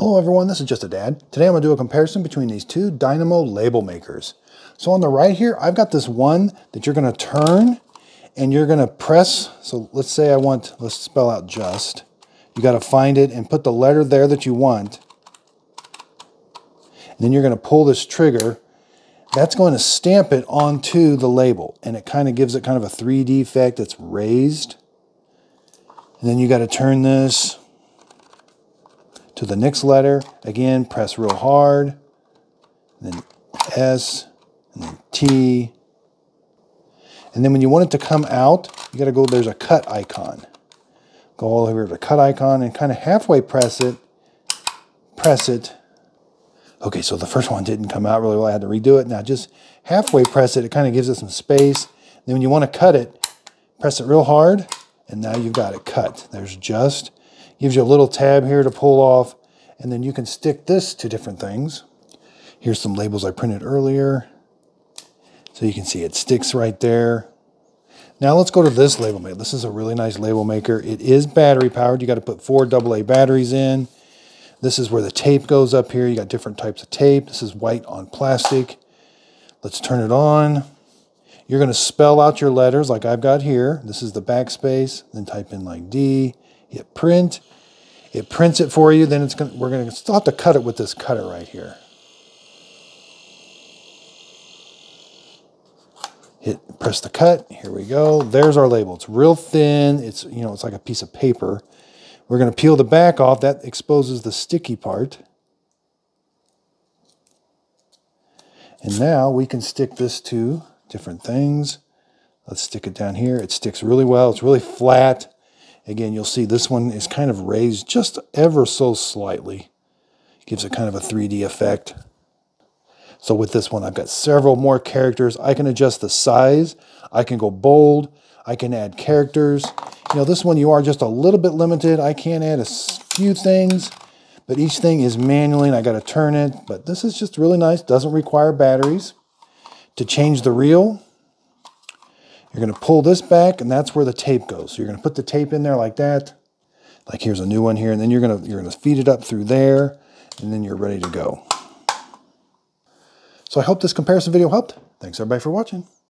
Hello everyone, this is Just a Dad. Today I'm going to do a comparison between these two DYMO label makers. So on the right here, I've got this one that you're going to turn and you're going to press. So let's say I want, let's spell out just. You got to find it and put the letter there that you want. And then you're going to pull this trigger. That's going to stamp it onto the label and it kind of gives it kind of a 3D effect that's raised. And then you got to turn this to the next letter. Again, press real hard. then S, and then T. And then when you want it to come out, you got to go, there's a cut icon. Go all over to the cut icon and kind of halfway press it, press it. Okay, so the first one didn't come out really well. I had to redo it. Now just halfway press it. It kind of gives it some space. Then when you want to cut it, press it real hard. And now you've got it cut. There's just Gives you a little tab here to pull off, and then you can stick this to different things. Here's some labels I printed earlier. So you can see it sticks right there. Now let's go to this label maker. This is a really nice label maker. It is battery powered. You got to put four AA batteries in. This is where the tape goes up here. You got different types of tape. This is white on plastic. Let's turn it on. You're going to spell out your letters like I've got here. This is the backspace. Then type in like D. Hit print. It prints it for you. Then it's gonna, we're going to still have to cut it with this cutter right here. Hit press the cut. Here we go. There's our label. It's real thin. It's you know it's like a piece of paper. We're going to peel the back off. That exposes the sticky part. And now we can stick this to different things. Let's stick it down here. It sticks really well. It's really flat. Again, you'll see this one is kind of raised just ever so slightly. It Gives it kind of a 3D effect. So with this one, I've got several more characters. I can adjust the size. I can go bold. I can add characters. You know, this one you are just a little bit limited. I can add a few things, but each thing is manually and I got to turn it. But this is just really nice. Doesn't require batteries. To change the reel, you're to pull this back, and that's where the tape goes. So you're to put the tape in there like that. Like here's a new one here, and then you're to you're to feed it up through there, and then you're ready to go. So I hope this comparison video helped. Thanks everybody for watching.